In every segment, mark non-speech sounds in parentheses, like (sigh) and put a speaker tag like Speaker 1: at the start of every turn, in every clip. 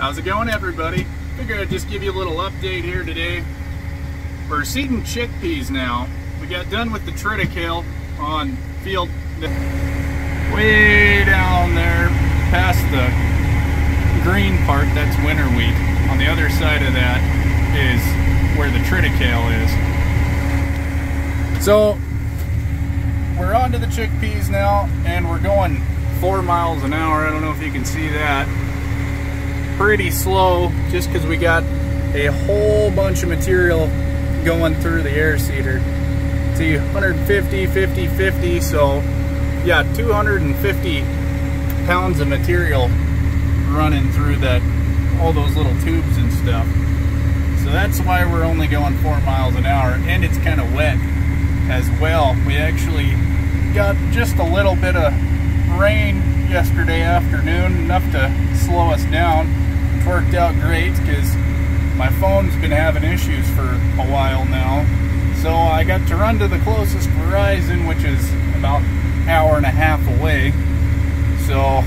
Speaker 1: How's it going everybody? Figured I'd just give you a little update here today. We're seeding chickpeas now. We got done with the triticale on field way down there past the green part, that's winter wheat. On the other side of that is where the triticale is. So we're on to the chickpeas now and we're going four miles an hour. I don't know if you can see that. Pretty slow just because we got a whole bunch of material going through the air seeder. See 150, 50, 50, so yeah, 250 pounds of material running through that, all those little tubes and stuff. So that's why we're only going four miles an hour and it's kind of wet as well. We actually got just a little bit of rain yesterday afternoon, enough to slow us down. Worked out great because my phone's been having issues for a while now. So I got to run to the closest Verizon, which is about an hour and a half away. So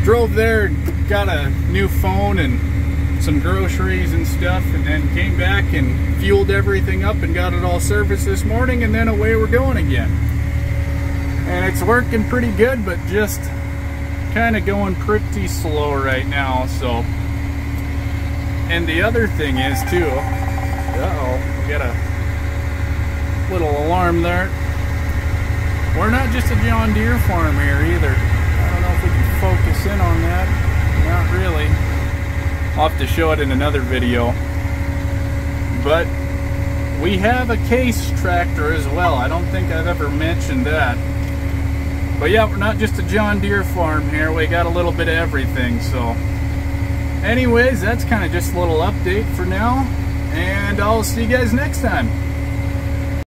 Speaker 1: (laughs) drove there, got a new phone and some groceries and stuff, and then came back and fueled everything up and got it all serviced this morning, and then away we're going again and it's working pretty good but just kind of going pretty slow right now so. And the other thing is too uh-oh we got a little alarm there. We're not just a John Deere farm here either. I don't know if we can focus in on that. Not really. I'll have to show it in another video. But we have a case tractor as well. I don't think I've ever mentioned that but yeah, we're not just a John Deere farm here. We got a little bit of everything. So anyways, that's kind of just a little update for now. And I'll see you guys next time.